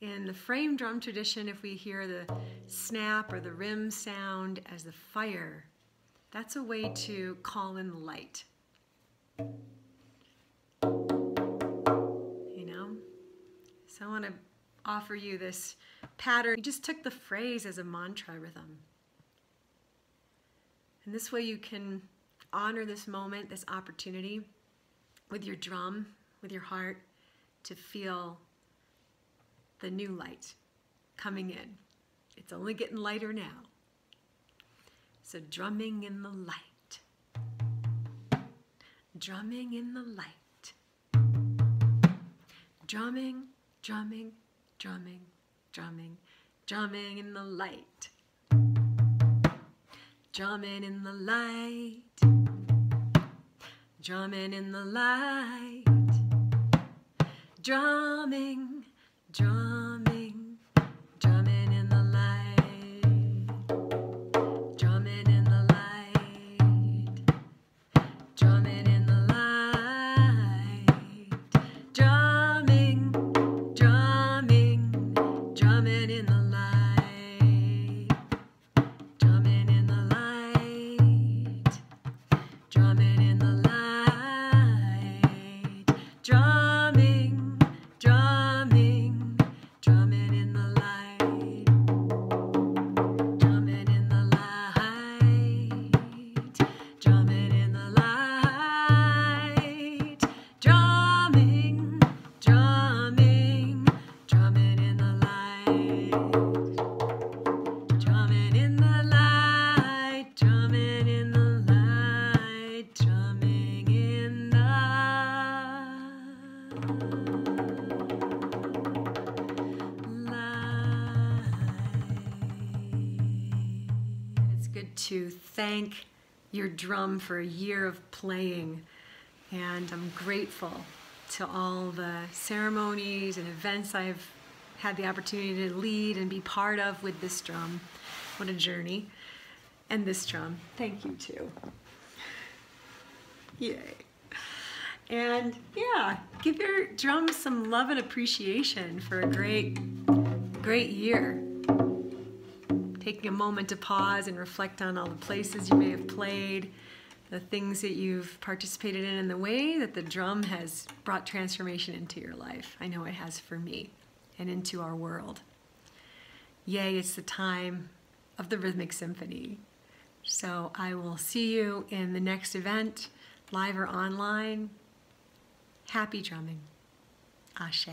In the frame drum tradition, if we hear the snap or the rim sound as the fire, that's a way to call in light. You know? So I want to offer you this pattern. You just took the phrase as a mantra rhythm. And this way you can honor this moment, this opportunity with your drum, with your heart, to feel the new light coming in. It's only getting lighter now. So, drumming in the light, drumming in the light, drumming, drumming, drumming, drumming, drumming in the light, drumming in the light, drumming in the light, drumming, drumming, drumming to thank your drum for a year of playing, and I'm grateful to all the ceremonies and events I've had the opportunity to lead and be part of with this drum. What a journey. And this drum. Thank you too. Yay. And yeah, give your drum some love and appreciation for a great, great year. Taking a moment to pause and reflect on all the places you may have played, the things that you've participated in, and the way that the drum has brought transformation into your life. I know it has for me and into our world. Yay, it's the time of the Rhythmic Symphony. So I will see you in the next event, live or online. Happy drumming. Ashe.